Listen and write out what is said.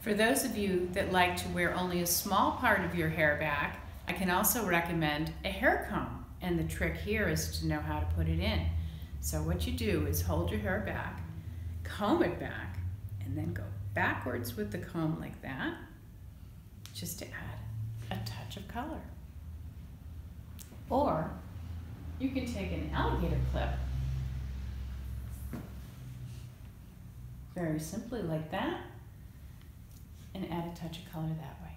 For those of you that like to wear only a small part of your hair back, I can also recommend a hair comb. And the trick here is to know how to put it in. So what you do is hold your hair back, comb it back, and then go backwards with the comb like that, just to add a touch of color. Or you can take an alligator clip, very simply like that, and add a touch of color that way.